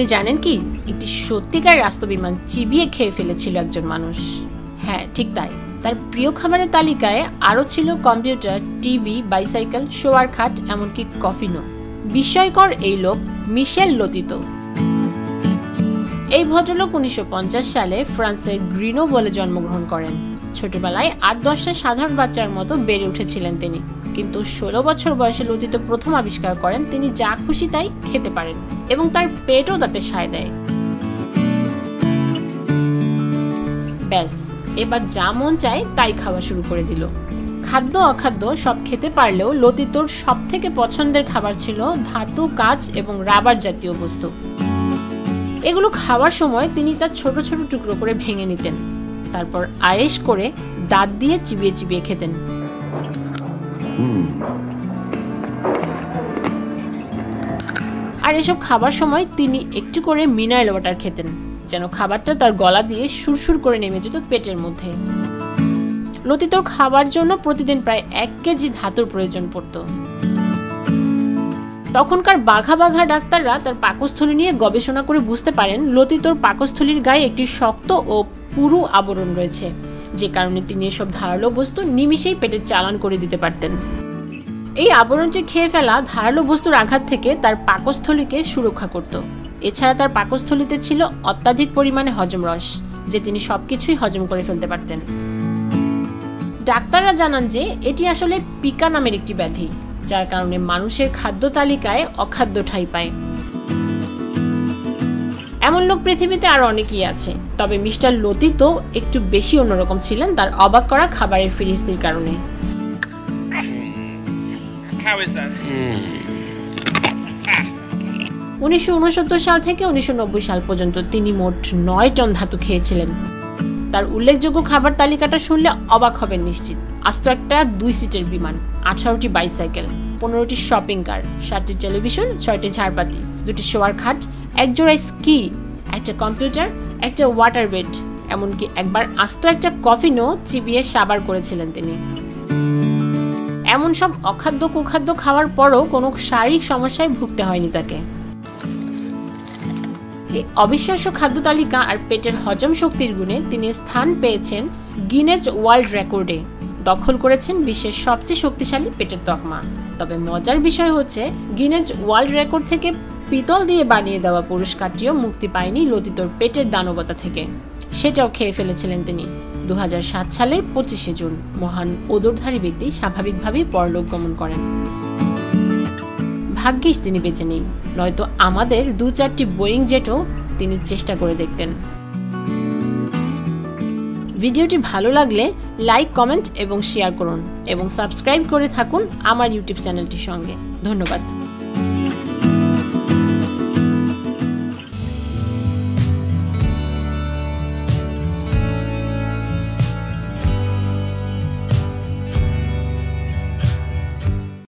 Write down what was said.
আপনি জানেন কি? একটি সত্যিকার রাস্ত বিমান চিবিয়ে খেয়ে ফেলেছিল একজন মানুষ। হ্যাঁ ঠিক তাই। তার প্রিয় খাবারের তালিকায় আরও ছিল কম্পিউটার, টিভি, বাইসাইকেল, শোয়ার খাট, এমনকি কফিনও। বিস্ময়কর এই লোক মিশেল লতিত। এই ভদ্রলোক উনিশশো পঞ্চাশ সালে ফ্রান্সের গ্রিনো বলে জন্মগ্রহণ করেন। ছোটবেলায় আট দশটা সাধারণ বাচ্চার মতো বেড়ে উঠেছিলেন তিনি। কিন্তু ষোলো বছর বয়সে লতিত প্রথম আবিষ্কার করেন, তিনি যা খুশি তাই খেতে পারেন এবং তার পেটও তাতে সায় দেয়। ব্যাস, এবার যা মন চায় তাই খাওয়া শুরু করে দিল। খাদ্য অখাদ্য সব খেতে পারলেও লতিতোর সব থেকে পছন্দের খাবার ছিল ধাতু কাজ এবং রাবার জাতীয় বস্তু। এগুলো খাওয়ার সময় তিনি তার ছোট ছোট টুকরো করে ভেঙে নিতেন। তারপর আয়েস করে দাঁত দিয়ে চিবিয়ে চিবিয়ে খেতেন। আর এসব খাবার সময় তিনি একটু করে মিনারেল ওয়াটার খেতেন যেন খাবারটা তার গলা দিয়ে সুরসুর করে নেমে যেত পেটের মধ্যে। লতিতর খাবার জন্য প্রতিদিন প্রায় এক কেজি ধাতুর প্রয়োজন পড়ত। তখনকার বাঘা বাঘা ডাক্তাররা তার পাকস্থলী নিয়ে গবেষণা করে বুঝতে পারেন লতিতর পাকস্থলীর গায়ে একটি শক্ত ও পুরু আবরণ রয়েছে। যে কারণে তিনি এসব ধারালো বস্তু নিমিষেই পেটে চালান করে দিতে পারতেন। এই আবরণটি খেয়ে ফেলা ধারালো বস্তুর আঘাত থেকে তার পাকস্থলীকে সুরক্ষা করত। এছাড়া তার পাকস্থলীতে ছিল অত্যাধিক পরিমাণে হজম রস, যে তিনি সবকিছুই হজম করে ফেলতে পারতেন। ডাক্তাররা জানান যে, এটি আসলে পিকা নামের একটি ব্যাধি, যার কারণে মানুষের খাদ্য তালিকায় অখাদ্য ঠাঁই পায়। এমন লোক পৃথিবীতে আর অনেকেই আছে। তবে মিস্টার লতি তো একটু বেশি অন্যরকম ছিলেন তার অবাক করা খাবারের ফিরিস্তির কারণে। How is উনিশশো সাল থেকে উনিশশো সাল পর্যন্ত তিনি মোট নয় টন ধাতু খেয়েছিলেন। তার উল্লেখযোগ্য খাবার তালিকাটা শুনলে অবাক হবেন নিশ্চিত। আস্ত একটা দুই সিটের বিমান আঠারোটি বাইসাইকেল পনেরোটি শপিং কার সাতটি টেলিভিশন ছয়টি ঝাড়পাতি দুটি শোয়ার খাট এক জোড়াই স্কি, একটা কম্পিউটার, একটা ওয়াটার বেড। এমনকি একবার আস্ত একটা কফিনও চিবিয়ে সাবার করেছিলেন তিনি। এমন সব অখাদ্য কুখাদ্য খাওয়ার পরও কোনো শারীরিক সমস্যায় ভুগতে হয়নি তাকে। এই অবিশ্বাস্য খাদ্য তালিকা আর পেটের হজম শক্তির গুণে তিনি স্থান পেয়েছেন গিনেজ ওয়ার্ল্ড রেকর্ডে। দখল করেছেন বিশ্বের সবচেয়ে শক্তিশালী পেটের তকমা। তবে মজার বিষয় হচ্ছে, গিনেজ ওয়ার্ল্ড রেকর্ড থেকে পিতল দিয়ে বানিয়ে দেওয়া পুরস্কারটিও মুক্তি পায়নি লতিতর পেটের দানবতা থেকে। সেটাও খেয়ে ফেলেছিলেন তিনি। দু হাজার সাত সালের পঁচিশে জুন, মহান ওদরধারী ব্যক্তি স্বাভাবিকভাবেই পরলোক গমন করেন। ভাগ্যিস তিনি বেঁচে নেই, নয়তো আমাদের দু চারটি বোয়িং জেটও তিনি চেষ্টা করে দেখতেন। ভিডিওটি ভালো লাগলে লাইক, কমেন্ট এবং শেয়ার করুন এবং সাবস্ক্রাইব করে থাকুন আমার ইউটিউব চ্যানেলটির সঙ্গে। ধন্যবাদ।